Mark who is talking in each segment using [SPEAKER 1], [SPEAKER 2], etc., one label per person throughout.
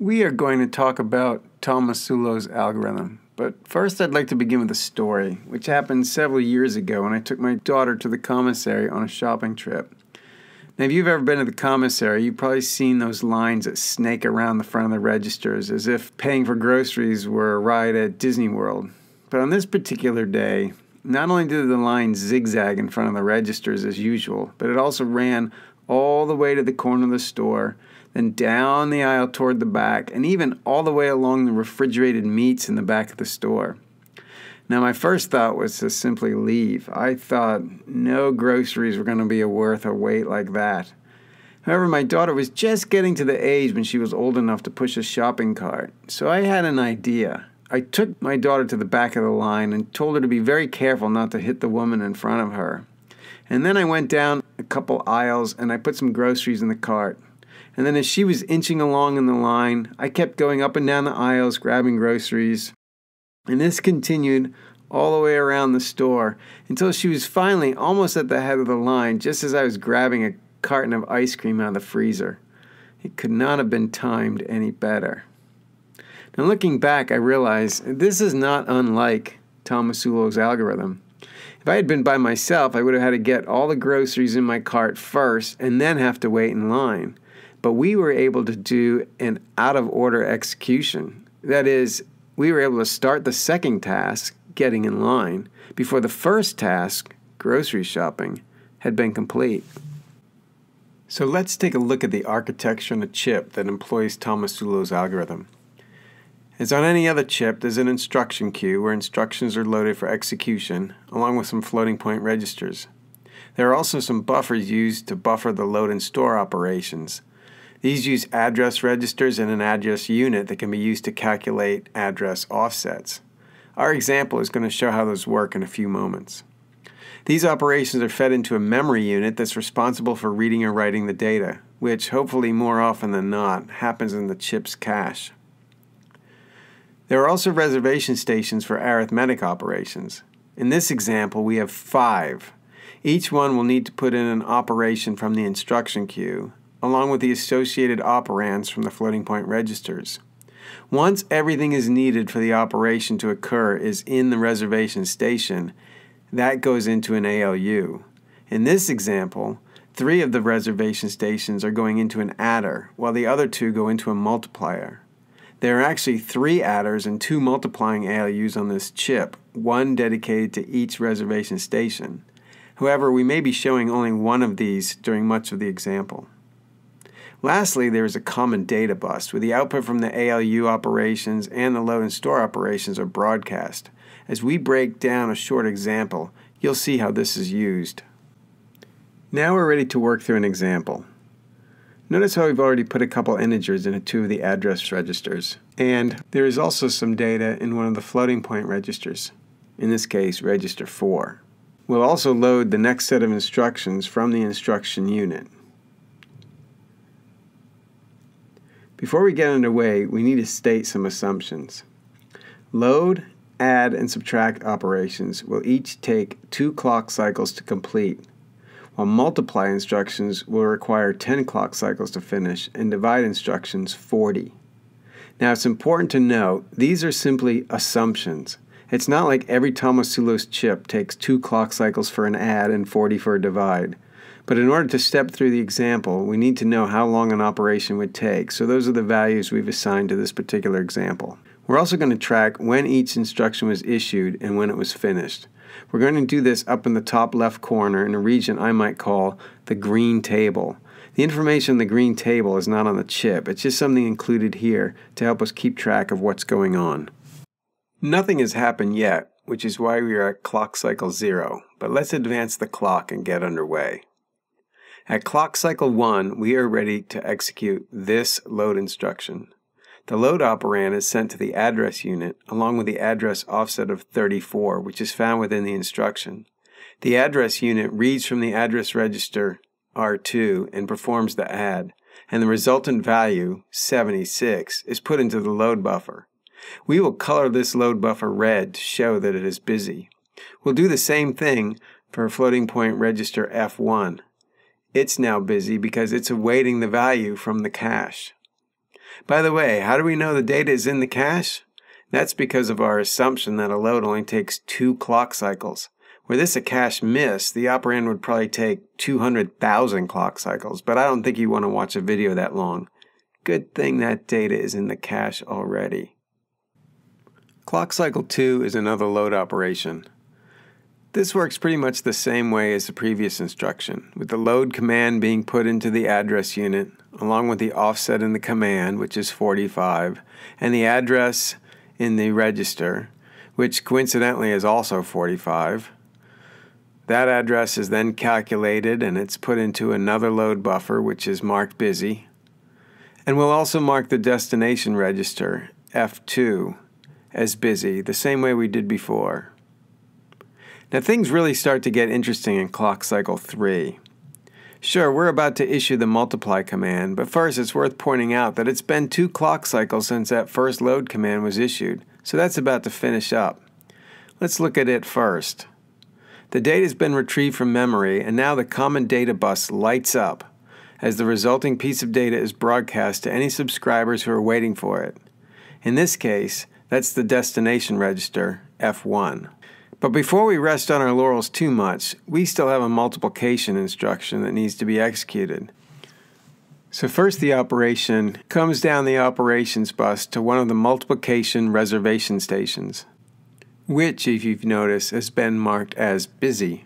[SPEAKER 1] We are going to talk about Tomasulo's algorithm. But first, I'd like to begin with a story, which happened several years ago when I took my daughter to the commissary on a shopping trip. Now, if you've ever been to the commissary, you've probably seen those lines that snake around the front of the registers as if paying for groceries were a ride at Disney World. But on this particular day, not only did the line zigzag in front of the registers as usual, but it also ran all the way to the corner of the store, then down the aisle toward the back, and even all the way along the refrigerated meats in the back of the store. Now, my first thought was to simply leave. I thought no groceries were going to be worth a wait like that. However, my daughter was just getting to the age when she was old enough to push a shopping cart, so I had an idea. I took my daughter to the back of the line and told her to be very careful not to hit the woman in front of her. And then I went down a couple aisles and I put some groceries in the cart. And then as she was inching along in the line, I kept going up and down the aisles grabbing groceries. And this continued all the way around the store until she was finally almost at the head of the line, just as I was grabbing a carton of ice cream out of the freezer. It could not have been timed any better. Now, looking back, I realize this is not unlike Tomasulo's algorithm. If I had been by myself, I would have had to get all the groceries in my cart first and then have to wait in line. But we were able to do an out of order execution. That is, we were able to start the second task, getting in line, before the first task, grocery shopping, had been complete. So let's take a look at the architecture on a chip that employs Tomasulo's algorithm. As on any other chip, there's an instruction queue where instructions are loaded for execution, along with some floating point registers. There are also some buffers used to buffer the load and store operations, these use address registers and an address unit that can be used to calculate address offsets. Our example is going to show how those work in a few moments. These operations are fed into a memory unit that's responsible for reading or writing the data, which hopefully more often than not happens in the chip's cache. There are also reservation stations for arithmetic operations. In this example, we have five. Each one will need to put in an operation from the instruction queue, along with the associated operands from the floating point registers. Once everything is needed for the operation to occur is in the reservation station, that goes into an ALU. In this example, three of the reservation stations are going into an adder, while the other two go into a multiplier. There are actually three adders and two multiplying ALUs on this chip, one dedicated to each reservation station. However, we may be showing only one of these during much of the example. Lastly, there is a common data bus where the output from the ALU operations and the load and store operations are broadcast. As we break down a short example, you'll see how this is used. Now we're ready to work through an example. Notice how we've already put a couple integers into two of the address registers. And there is also some data in one of the floating point registers, in this case register 4. We'll also load the next set of instructions from the instruction unit. Before we get underway, we need to state some assumptions. Load, add, and subtract operations will each take two clock cycles to complete, while multiply instructions will require 10 clock cycles to finish and divide instructions 40. Now it's important to note these are simply assumptions. It's not like every Tomasulo's chip takes two clock cycles for an add and 40 for a divide. But in order to step through the example, we need to know how long an operation would take, so those are the values we've assigned to this particular example. We're also going to track when each instruction was issued and when it was finished. We're going to do this up in the top left corner in a region I might call the green table. The information in the green table is not on the chip, it's just something included here to help us keep track of what's going on. Nothing has happened yet, which is why we are at clock cycle zero, but let's advance the clock and get underway. At clock cycle 1, we are ready to execute this load instruction. The load operand is sent to the address unit along with the address offset of 34, which is found within the instruction. The address unit reads from the address register R2 and performs the add, and the resultant value, 76, is put into the load buffer. We will color this load buffer red to show that it is busy. We'll do the same thing for floating point register F1. It's now busy because it's awaiting the value from the cache. By the way, how do we know the data is in the cache? That's because of our assumption that a load only takes two clock cycles. Were this a cache miss, the operand would probably take 200,000 clock cycles, but I don't think you want to watch a video that long. Good thing that data is in the cache already. Clock cycle 2 is another load operation. This works pretty much the same way as the previous instruction, with the load command being put into the address unit, along with the offset in the command, which is 45, and the address in the register, which coincidentally is also 45. That address is then calculated and it's put into another load buffer, which is marked busy. And we'll also mark the destination register, F2, as busy, the same way we did before. Now things really start to get interesting in clock cycle 3. Sure, we're about to issue the multiply command, but first it's worth pointing out that it's been two clock cycles since that first load command was issued, so that's about to finish up. Let's look at it first. The data has been retrieved from memory, and now the common data bus lights up as the resulting piece of data is broadcast to any subscribers who are waiting for it. In this case, that's the destination register, F1. But before we rest on our laurels too much, we still have a multiplication instruction that needs to be executed. So first the operation comes down the operations bus to one of the multiplication reservation stations, which, if you've noticed, has been marked as busy.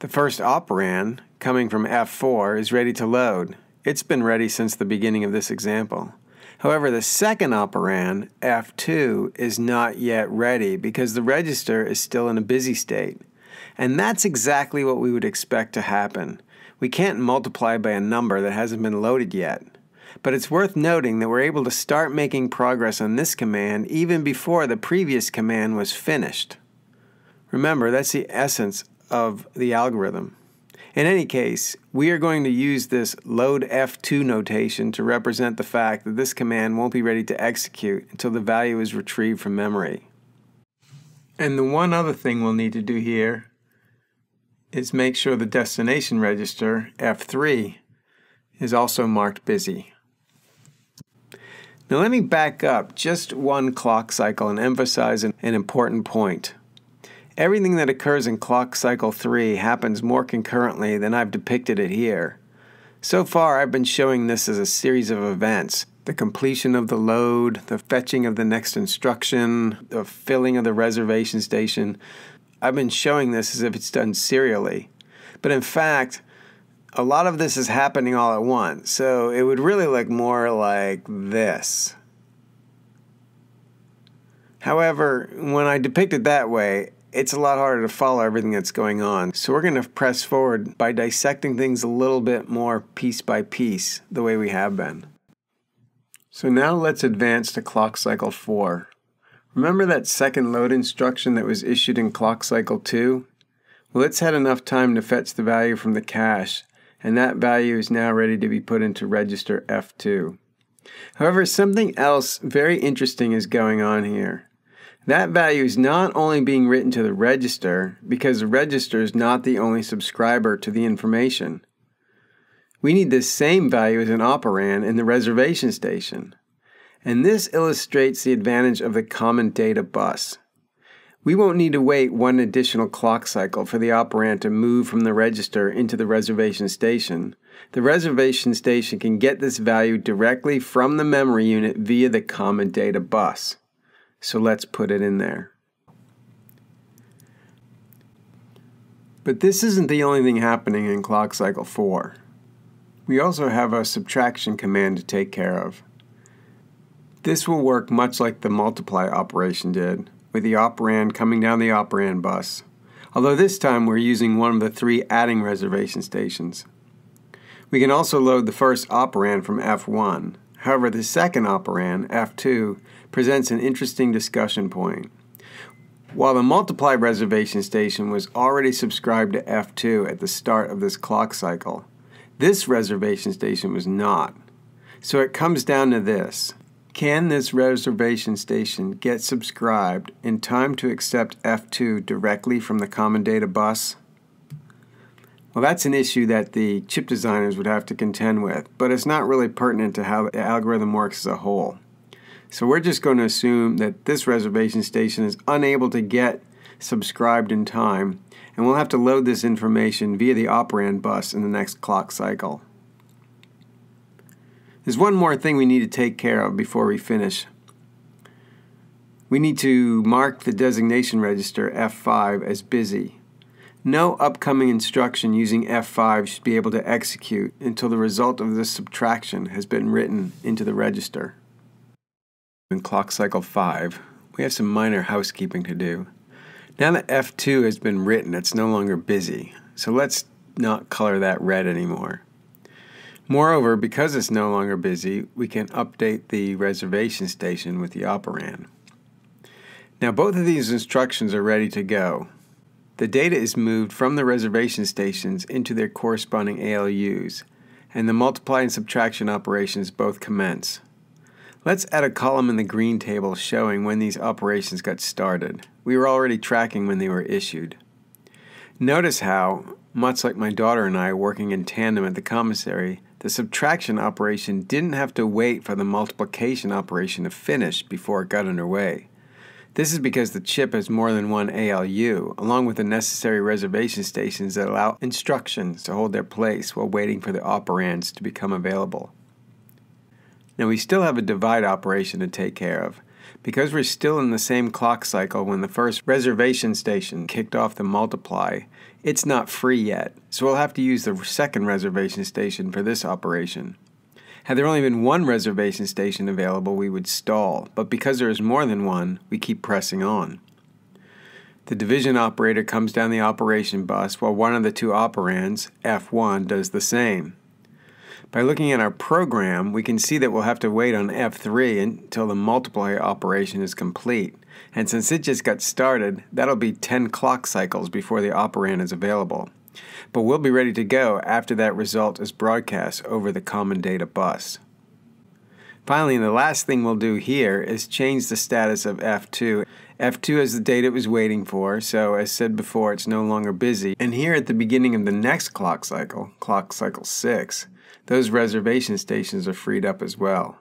[SPEAKER 1] The first operand, coming from F4, is ready to load. It's been ready since the beginning of this example. However, the second operand, F2, is not yet ready because the register is still in a busy state. And that's exactly what we would expect to happen. We can't multiply by a number that hasn't been loaded yet. But it's worth noting that we're able to start making progress on this command even before the previous command was finished. Remember, that's the essence of the algorithm. In any case, we are going to use this load F2 notation to represent the fact that this command won't be ready to execute until the value is retrieved from memory. And the one other thing we'll need to do here is make sure the destination register, F3, is also marked busy. Now let me back up just one clock cycle and emphasize an, an important point. Everything that occurs in clock cycle 3 happens more concurrently than I've depicted it here. So far, I've been showing this as a series of events the completion of the load, the fetching of the next instruction, the filling of the reservation station. I've been showing this as if it's done serially. But in fact, a lot of this is happening all at once, so it would really look more like this. However, when I depict it that way, it's a lot harder to follow everything that's going on. So we're going to press forward by dissecting things a little bit more piece by piece, the way we have been. So now let's advance to clock cycle 4. Remember that second load instruction that was issued in clock cycle 2? Well, it's had enough time to fetch the value from the cache, and that value is now ready to be put into register F2. However, something else very interesting is going on here. That value is not only being written to the register because the register is not the only subscriber to the information. We need this same value as an operand in the reservation station. And this illustrates the advantage of the common data bus. We won't need to wait one additional clock cycle for the operand to move from the register into the reservation station. The reservation station can get this value directly from the memory unit via the common data bus. So let's put it in there. But this isn't the only thing happening in clock cycle 4. We also have a subtraction command to take care of. This will work much like the multiply operation did, with the operand coming down the operand bus, although this time we're using one of the three adding reservation stations. We can also load the first operand from F1. However, the second operand, F2, presents an interesting discussion point. While the multiply reservation station was already subscribed to F2 at the start of this clock cycle, this reservation station was not. So it comes down to this. Can this reservation station get subscribed in time to accept F2 directly from the common data bus? Well, that's an issue that the chip designers would have to contend with, but it's not really pertinent to how the algorithm works as a whole. So we're just going to assume that this reservation station is unable to get subscribed in time, and we'll have to load this information via the operand bus in the next clock cycle. There's one more thing we need to take care of before we finish. We need to mark the designation register F5 as busy. No upcoming instruction using F5 should be able to execute until the result of this subtraction has been written into the register. In clock cycle 5, we have some minor housekeeping to do. Now that F2 has been written, it's no longer busy, so let's not color that red anymore. Moreover, because it's no longer busy, we can update the reservation station with the operand. Now both of these instructions are ready to go. The data is moved from the reservation stations into their corresponding ALUs, and the multiply and subtraction operations both commence. Let's add a column in the green table showing when these operations got started. We were already tracking when they were issued. Notice how, much like my daughter and I working in tandem at the commissary, the subtraction operation didn't have to wait for the multiplication operation to finish before it got underway. This is because the chip has more than one ALU, along with the necessary reservation stations that allow instructions to hold their place while waiting for the operands to become available. Now we still have a divide operation to take care of. Because we're still in the same clock cycle when the first reservation station kicked off the multiply, it's not free yet, so we'll have to use the second reservation station for this operation. Had there only been one reservation station available, we would stall, but because there is more than one, we keep pressing on. The division operator comes down the operation bus while one of the two operands, F1, does the same. By looking at our program, we can see that we'll have to wait on F3 until the multiply operation is complete. And since it just got started, that'll be 10 clock cycles before the operand is available. But we'll be ready to go after that result is broadcast over the common data bus. Finally, the last thing we'll do here is change the status of F2. F2 is the data it was waiting for, so as said before, it's no longer busy. And here at the beginning of the next clock cycle, clock cycle 6, those reservation stations are freed up as well.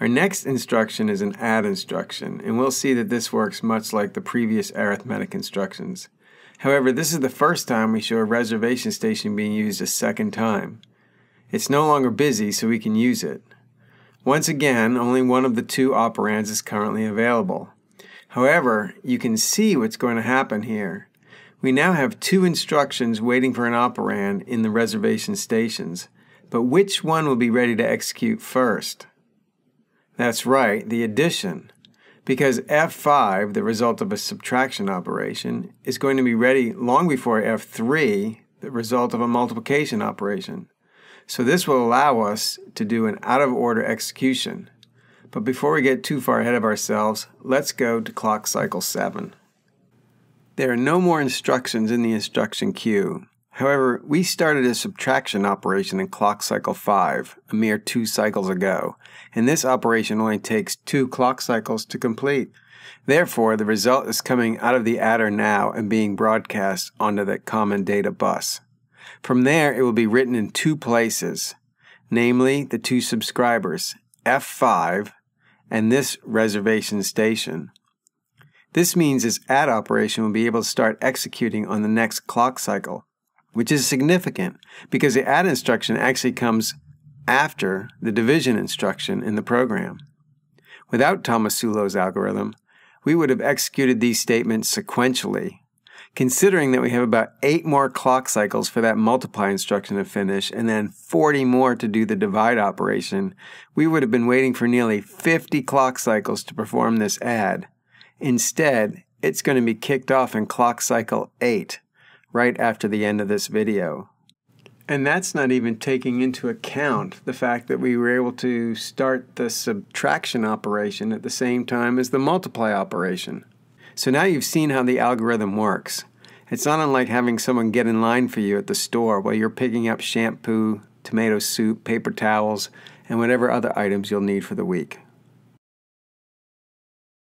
[SPEAKER 1] Our next instruction is an add instruction, and we'll see that this works much like the previous arithmetic instructions. However, this is the first time we show a reservation station being used a second time. It's no longer busy, so we can use it. Once again, only one of the two operands is currently available. However, you can see what's going to happen here. We now have two instructions waiting for an operand in the reservation stations, but which one will be ready to execute first? That's right, the addition. Because F5, the result of a subtraction operation, is going to be ready long before F3, the result of a multiplication operation. So this will allow us to do an out of order execution. But before we get too far ahead of ourselves, let's go to clock cycle 7. There are no more instructions in the instruction queue. However, we started a subtraction operation in clock cycle 5, a mere two cycles ago, and this operation only takes two clock cycles to complete. Therefore, the result is coming out of the adder now and being broadcast onto the common data bus. From there, it will be written in two places, namely the two subscribers, F5 and this reservation station. This means this add operation will be able to start executing on the next clock cycle, which is significant because the add instruction actually comes after the division instruction in the program. Without Tomasulo's algorithm, we would have executed these statements sequentially. Considering that we have about 8 more clock cycles for that multiply instruction to finish and then 40 more to do the divide operation, we would have been waiting for nearly 50 clock cycles to perform this add. Instead, it's going to be kicked off in clock cycle 8, right after the end of this video. And that's not even taking into account the fact that we were able to start the subtraction operation at the same time as the multiply operation. So now you've seen how the algorithm works. It's not unlike having someone get in line for you at the store while you're picking up shampoo, tomato soup, paper towels, and whatever other items you'll need for the week.